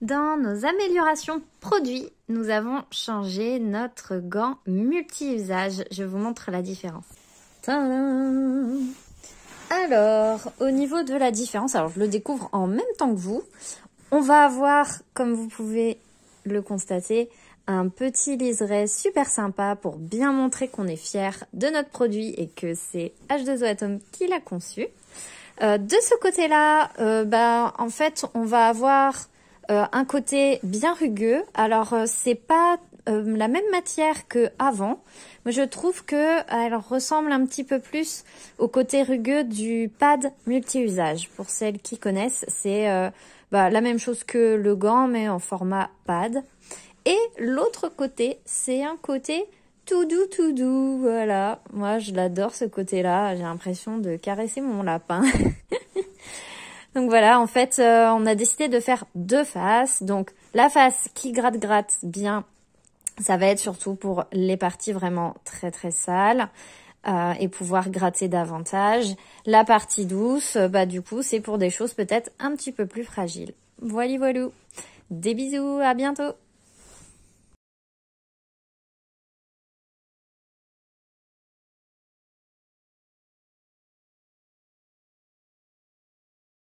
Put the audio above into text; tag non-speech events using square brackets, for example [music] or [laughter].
Dans nos améliorations produits, nous avons changé notre gant multi-usage. Je vous montre la différence. Alors, au niveau de la différence, alors je le découvre en même temps que vous. On va avoir, comme vous pouvez le constater, un petit liseré super sympa pour bien montrer qu'on est fier de notre produit et que c'est H2O Atom qui l'a conçu. Euh, de ce côté-là, euh, bah, en fait, on va avoir euh, un côté bien rugueux. Alors euh, c'est pas euh, la même matière que avant. Mais je trouve que elle ressemble un petit peu plus au côté rugueux du pad multi-usage. Pour celles qui connaissent, c'est bah, la même chose que le gant mais en format pad. Et l'autre côté, c'est un côté tout doux, tout doux. Voilà, moi je l'adore ce côté-là. J'ai l'impression de caresser mon lapin. [laughs] Donc voilà, en fait, euh, on a décidé de faire deux faces. Donc la face qui gratte-gratte bien, ça va être surtout pour les parties vraiment très très sales. Euh, et pouvoir gratter davantage. La partie douce, bah du coup, c'est pour des choses peut-être un petit peu plus fragiles. Voilà, voilà. Des bisous, à bientôt